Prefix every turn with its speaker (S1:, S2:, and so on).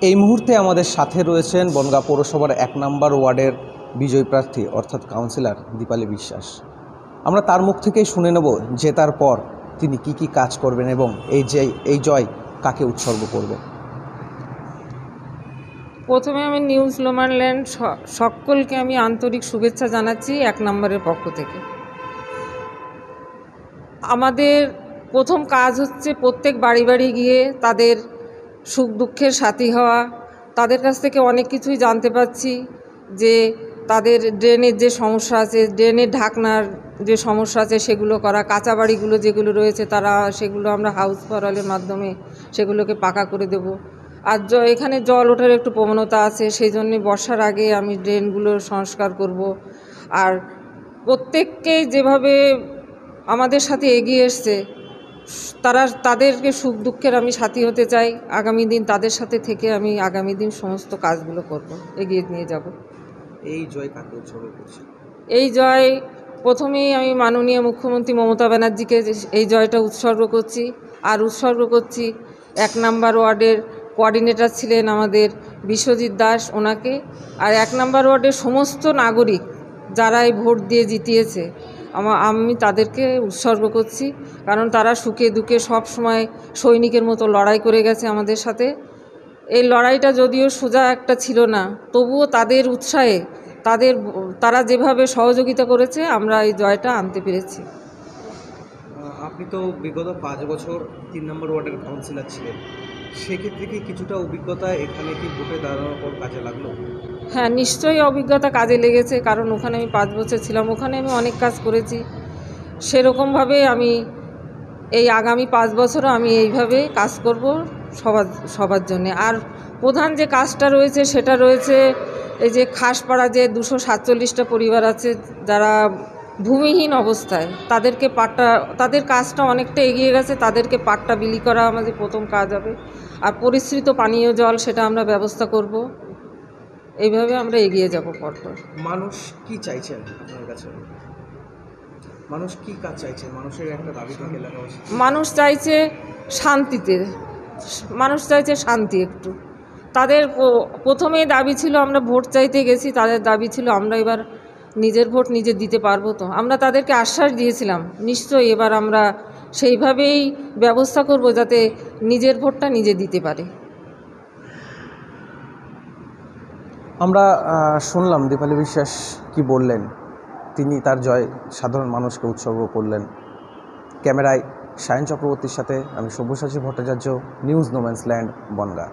S1: এই মুহূর্তে আমাদের সাথে রয়েছেন বনগাঁ পৌরসভার এক নম্বর ওয়ার্ডের বিজয় প্রার্থী, অর্থাৎ কাউন্সিলর দীপালি বিশ্বাস। আমরা তার মুখ থেকেই শুনে নেব জেতার পর তিনি কি কি কাজ করবেন এবং এই যে, এই জয় কাকে উৎসর্গ করবে।
S2: প্রথমে আমি নিউজ লোমানল্যান্ড স- সকলকে আমি আন্তরিক শুভেচ্ছা জানাচ্ছি এক নম্বরের পক্ষ থেকে। আমাদের প্রথম কাজ হচ্ছে প্রত্যেক বাড়ি বাড়ি গিয়ে তাদের সুখ দুঃখের সাথী হওয়া, তাদের কাছ থেকে অনেক কিছুই জানতে পারছি যে তাদের ড্রেনের যে সমস্যা আছে, ড্রেনের ঢাকনার যে সমস্যা আছে, সেগুলো করা, কাঁচা বাড়িগুলো যেগুলো রয়েছে তারা, সেগুলো আমরা হাউস ফরালের মাধ্যমে সেগুলোকে পাকা করে দেব। আর এখানে জল ওঠার একটু প্রবণতা আছে সেই জন্যে বর্ষার আগে আমি ড্রেনগুলো সংস্কার করব। আর প্রত্যেককে যেভাবে আমাদের সাথে এগিয়ে এসছে তারা তাদেরকে সুখ দুঃখের আমি সাথী হতে চাই। আগামী দিন তাদের সাথে থেকে আমি আগামী দিন সমস্ত কাজগুলো করব এগিয়ে নিয়ে যাব।
S1: এই জয় কাকে উৎসর্গ করছে?
S2: এই জয় প্রথমেই আমি মাননীয় মুখ্যমন্ত্রী মমতা ব্যানার্জিকে এই জয়টা উৎসর্গ করছি। আর উৎসর্গ করছি এক নাম্বার ওয়ার্ডের কোঅর্ডিনেটর ছিলেন আমাদের বিশ্বজিৎ দাস ওনাকে। আর এক নাম্বার ওয়ার্ডের সমস্ত নাগরিক যারা এই ভোট দিয়ে জিতিয়েছে আমা তাদেরকে উৎসর্গ করছি। কারণ তারা সুখে দুঃখে সব সময় সৈনিকের মতো লড়াই করে গেছে আমাদের সাথে। এই লড়াইটা যদিও সোজা একটা ছিল না, তবুও তাদের উৎসাহে, তাদের তারা যেভাবে সহযোগিতা করেছে, আমরা এই জয়টা আনতে পেরেছি।
S1: আপনি তো বিগত পাঁচ বছর তিন নম্বর ওয়ার্ডের কাউন্সিলর ছিলেন। সেক্ষেত্রে কি কিছুটা অভিজ্ঞতা এখানে কি ভোটে দাঁড়ানোর পর কাজে লাগল?
S2: হ্যাঁ নিশ্চয়ই অভিজ্ঞতা কাজে লেগেছে, কারণ ওখানে আমি পাঁচ বছর ছিলাম। ওখানে আমি অনেক কাজ করেছি। সেরকমভাবে আমি এই আগামী পাঁচ বছরও আমি এইভাবে কাজ করব সবার সবার জন্যে। আর প্রধান যে কাজটা রয়েছে, সেটা রয়েছে এই যে খাসপাড়া যে দুশো সাতচল্লিশটা পরিবার আছে, যারা ভূমিহীন অবস্থায়, তাদেরকে পাট্টা, তাদের কাজটা অনেকটা এগিয়ে গেছে, তাদেরকে পাট্টা বিলি করা আমাদের প্রথম কাজ হবে। আর পরিশ্রিত পানীয় জল, সেটা আমরা ব্যবস্থা করব। এইভাবে আমরা এগিয়ে যাব পরপর।
S1: মানুষ কি চাইছেন আপনার কাছে? মানুষ কি কাজ চাইছে মানুষের একটা দাবি থাকে
S2: মানুষ চাইছে শান্তিতে মানুষ চাইছে শান্তি একটু। তাদের প্রথমেই দাবি ছিল আমরা ভোট চাইতে গেছি তাদের দাবি ছিল আমরা এবার নিজের ভোট নিজে দিতে পারব তো। আমরা তাদেরকে আশ্বাস দিয়েছিলাম নিশ্চয়ই এবার আমরা সেইভাবেই ব্যবস্থা করব যাতে নিজের ভোটটা নিজে দিতে পারে।
S1: আমরা শুনলাম দীপালি বিশ্বাস কি বললেন। তিনি তার জয় সাধারণ মানুষকে উৎসর্গ করলেন। ক্যামেরায় সায়ন চক্রবর্তীর সাথে আমি Sabyasachi Bhattacharya, news no man's land, Bongaon.